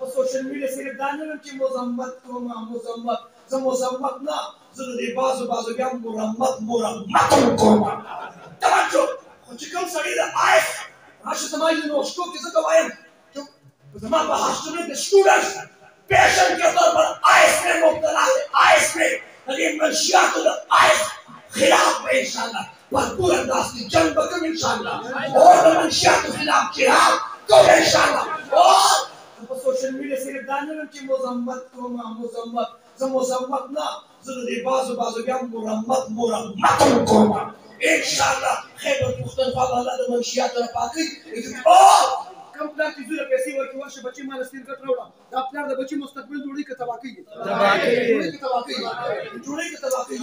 په social media صرف دا نه چې مزمت کوم مزمت زه مزمت نه زه د دې بعضو بعضو بیا مرمت مرمت هم کوم توجه خو چې کوم سړی د آیس راشه زما یونیورسټو کې زه که وایم چې زما په هاسټل کې سټوډنټس پیشنټ کے طور پر آئس میں مبتلا ہے آئس میں لیکن منشیات د آئس خلاف میں انشاءاللہ بھرپور انداز کی جنگ بکم انشاءاللہ اور منشیات کے خلاف جہاد کو انشاءاللہ میډیا صرف دا نه چې مزمت کوم مزمت زه مزمت نه. زه د بازو بازوګان مرمت مرمت کوم. ان شاء الله خیبر پښتونخوا به الله د منشیات را پاکي کم پلان چې زوره پیسې ورکړي واشه بچي مال سیر کټ راوړه دا پلان د بچي مستقبل جوړي کې تباکې تباکې جوړي کې تباکې